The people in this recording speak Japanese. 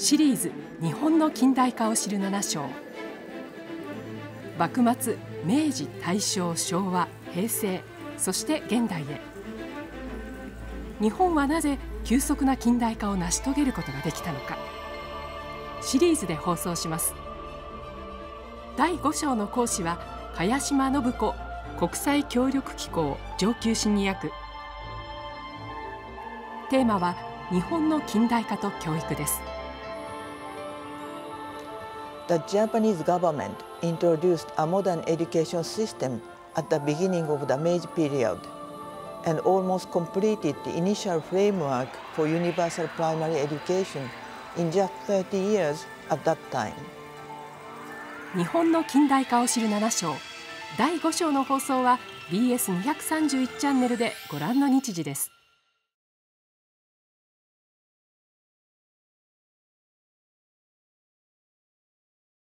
シリーズ日本の近代化を知る7章。幕末明治大正昭和平成そして現代へ。日本はなぜ急速な近代化を成し遂げることができたのか。シリーズで放送します。第5章の講師は茅島信子国際協力機構上級審議役。テーマは日本の近代化と教育です。The Japanese government introduced a modern education system at the beginning of the Meiji period and almost completed the initial framework for universal primary education in just 30 years at that time. 日本の近代化を知る7章第5章の放送は BS231 チャンネルでご覧の日時です